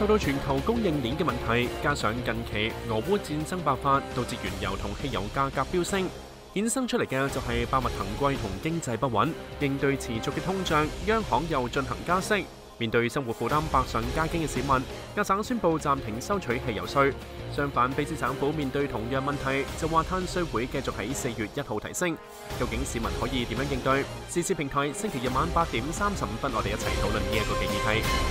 受到全球供应链嘅问题，加上近期俄乌战争爆发，导致原油同汽油价格飙升，衍生出嚟嘅就系百物腾贵同经济不稳。应对持续嘅通胀，央行又进行加息。面对生活负担百上加斤嘅市民，各省宣布暂停收取汽油税。相反，卑斯省府面对同样问题，就话碳税会继续喺四月一号提升。究竟市民可以点样应对？时事平台星期日晚八点三十五分，我哋一齐讨论呢一个嘅议题。